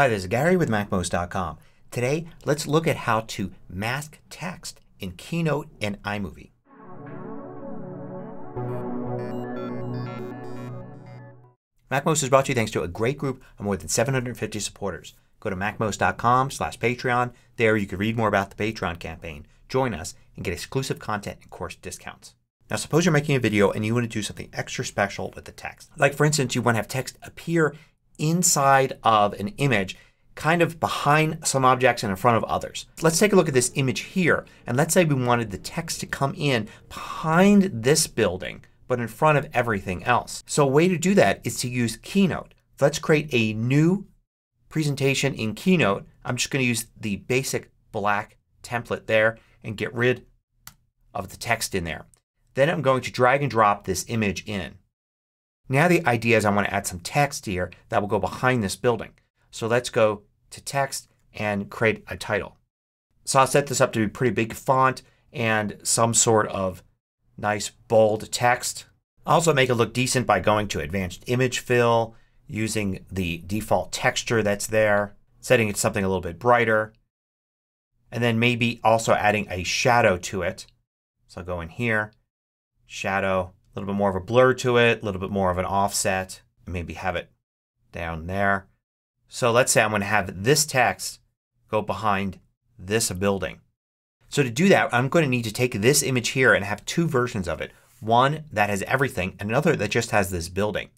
Hi, this is Gary with MacMost.com. Today, let's look at how to mask text in Keynote and iMovie. MacMost is brought to you thanks to a great group of more than 750 supporters. Go to MacMost.com slash Patreon. There you can read more about the Patreon campaign, join us, and get exclusive content and course discounts. Now suppose you're making a video and you want to do something extra special with the text. Like for instance you want to have text appear inside of an image kind of behind some objects and in front of others. Let's take a look at this image here and let's say we wanted the text to come in behind this building but in front of everything else. So a way to do that is to use Keynote. Let's create a new presentation in Keynote. I'm just going to use the basic black template there and get rid of the text in there. Then I'm going to drag and drop this image in. Now the idea is I want to add some text here that will go behind this building. So let's go to text and create a title. So I'll set this up to be pretty big font and some sort of nice bold text. Also make it look decent by going to advanced image fill, using the default texture that's there, setting it something a little bit brighter, and then maybe also adding a shadow to it. So I'll go in here, shadow, a little bit more of a blur to it, a little bit more of an offset. Maybe have it down there. So let's say I'm going to have this text go behind this building. So to do that I'm going to need to take this image here and have two versions of it. One that has everything and another that just has this building.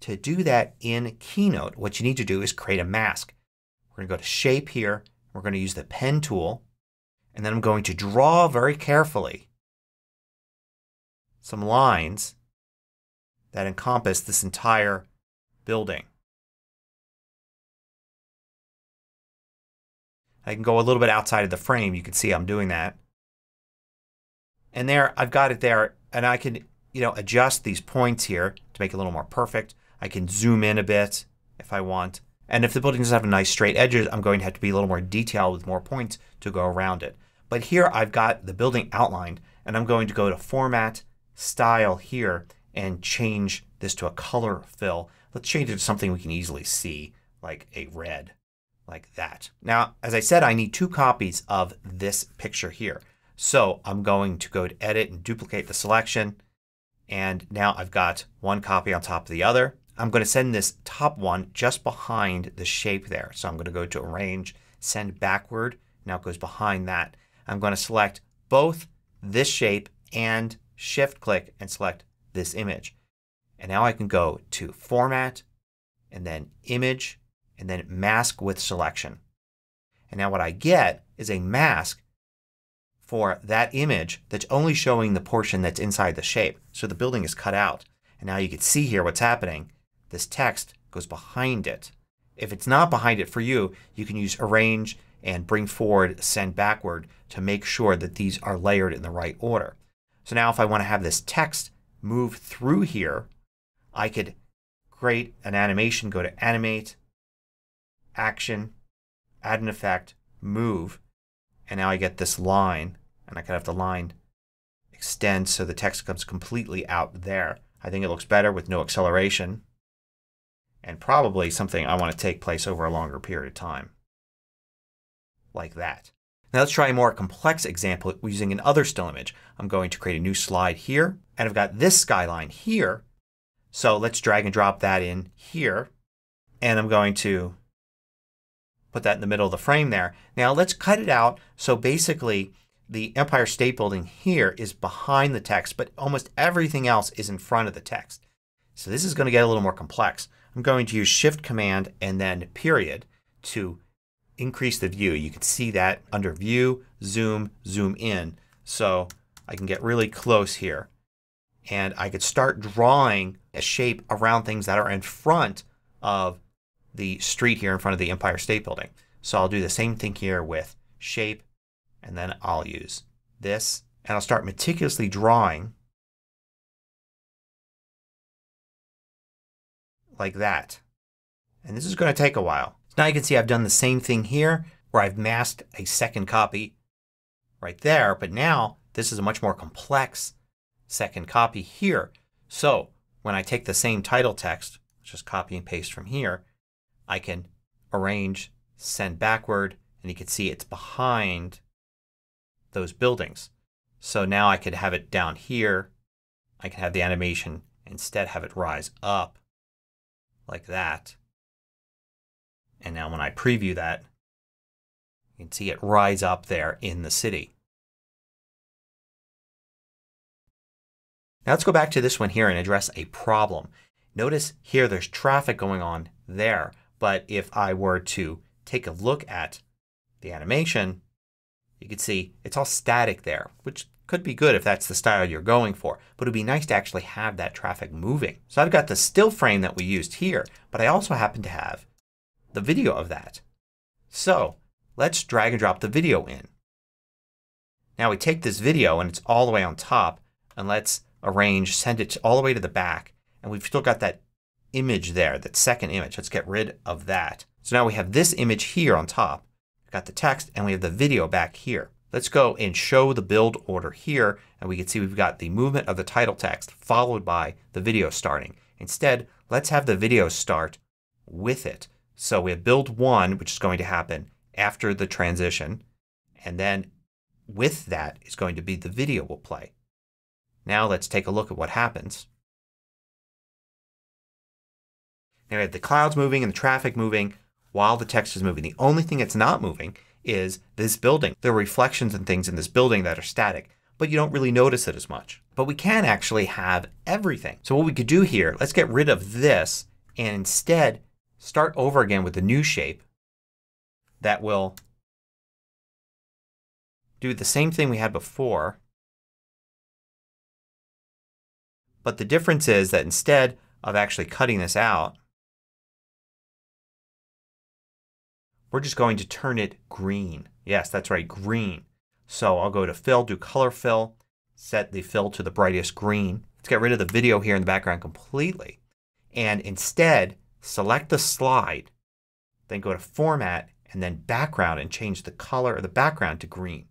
To do that in Keynote what you need to do is create a mask. We're going to go to Shape here. We're going to use the Pen tool and then I'm going to draw very carefully some lines that encompass this entire building. I can go a little bit outside of the frame. You can see I'm doing that. And there I've got it there and I can you know adjust these points here to make it a little more perfect. I can zoom in a bit if I want. And if the building doesn't have a nice straight edges I'm going to have to be a little more detailed with more points to go around it. But here I've got the building outlined and I'm going to go to Format, Style here and change this to a color fill. Let's change it to something we can easily see like a red like that. Now as I said I need two copies of this picture here. So I'm going to go to Edit and duplicate the selection and now I've got one copy on top of the other. I'm going to send this top one just behind the shape there. So I'm going to go to Arrange, Send Backward. Now it goes behind that. I'm going to select both this shape and Shift click and select this image. And now I can go to Format and then Image and then Mask with Selection. And now what I get is a mask for that image that's only showing the portion that's inside the shape. So the building is cut out. And now you can see here what's happening. This text goes behind it. If it's not behind it for you you can use Arrange and Bring Forward, Send Backward to make sure that these are layered in the right order. So now if I want to have this text move through here I could create an animation, go to Animate, Action, Add an Effect, Move, and now I get this line and I could have the line extend so the text comes completely out there. I think it looks better with no acceleration and probably something I want to take place over a longer period of time. Like that. Now let's try a more complex example using another still image. I'm going to create a new slide here and I've got this skyline here. So let's drag and drop that in here and I'm going to put that in the middle of the frame there. Now let's cut it out so basically the Empire State Building here is behind the text but almost everything else is in front of the text. So this is going to get a little more complex. I'm going to use Shift Command and then period to increase the view. You can see that under View, Zoom, Zoom In. So I can get really close here and I could start drawing a shape around things that are in front of the street here in front of the Empire State Building. So I'll do the same thing here with shape and then I'll use this and I'll start meticulously drawing like that. And this is going to take a while. Now you can see I've done the same thing here where I've masked a second copy right there. But now this is a much more complex second copy here. So when I take the same title text, just copy and paste from here, I can arrange, send backward, and you can see it's behind those buildings. So now I could have it down here. I can have the animation instead have it rise up like that. And now when I preview that, you can see it rise up there in the city. Now let's go back to this one here and address a problem. Notice here there's traffic going on there. But if I were to take a look at the animation, you can see it's all static there, which could be good if that's the style you're going for. But it would be nice to actually have that traffic moving. So I've got the still frame that we used here, but I also happen to have the video of that. So let's drag and drop the video in. Now we take this video and it's all the way on top and let's arrange, send it all the way to the back. And we've still got that image there, that second image. Let's get rid of that. So now we have this image here on top. We've got the text and we have the video back here. Let's go and show the build order here and we can see we've got the movement of the title text followed by the video starting. Instead, let's have the video start with it. So we have build one which is going to happen after the transition and then with that is going to be the video we'll play. Now let's take a look at what happens. Now we have the clouds moving and the traffic moving while the text is moving. The only thing that's not moving is this building. There are reflections and things in this building that are static but you don't really notice it as much. But we can actually have everything. So what we could do here, let's get rid of this and instead start over again with a new shape that will do the same thing we had before. But the difference is that instead of actually cutting this out we're just going to turn it green. Yes, that's right, green. So I'll go to Fill, do Color Fill, set the fill to the brightest green. Let's get rid of the video here in the background completely. And instead select the slide, then go to Format and then Background and change the color of the background to green.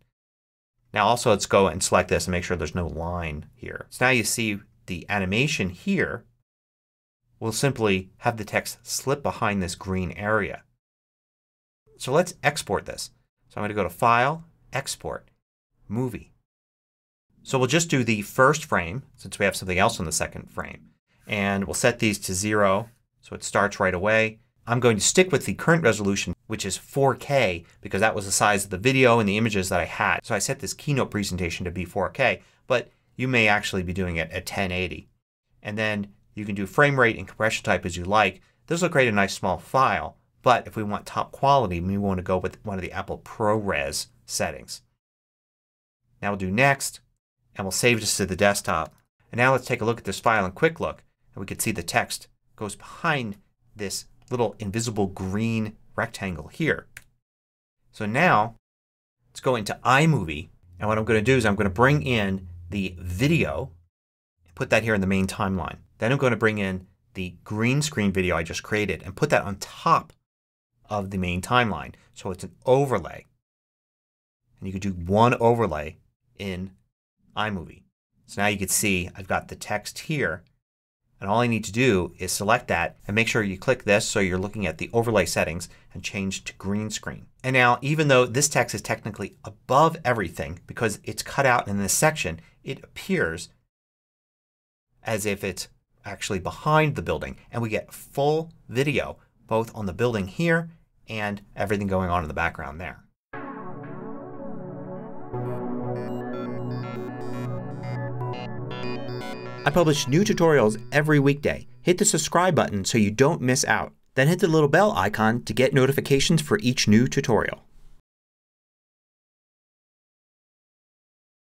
Now also let's go and select this and make sure there's no line here. So now you see the animation here will simply have the text slip behind this green area. So let's export this. So I'm going to go to File, Export, Movie. So we'll just do the first frame since we have something else on the second frame. And we'll set these to 0 so it starts right away. I'm going to stick with the current resolution which is 4K because that was the size of the video and the images that I had. So I set this keynote presentation to be 4K but you may actually be doing it at 1080. And then you can do frame rate and compression type as you like. This will create a nice small file but if we want top quality we want to go with one of the Apple ProRes settings. Now we'll do next and we'll save this to the desktop. And now let's take a look at this file in Quick Look and we can see the text goes behind this little invisible green rectangle here. So now let's go into iMovie and what I'm going to do is I'm going to bring in the video and put that here in the main timeline. Then I'm going to bring in the green screen video I just created and put that on top of the main timeline. So it's an overlay. And you could do one overlay in iMovie. So now you can see I've got the text here and all I need to do is select that and make sure you click this so you're looking at the overlay settings and change to green screen. And now even though this text is technically above everything because it's cut out in this section it appears as if it's actually behind the building and we get full video both on the building here and everything going on in the background there. I publish new tutorials every weekday. Hit the subscribe button so you don't miss out. Then hit the little bell icon to get notifications for each new tutorial.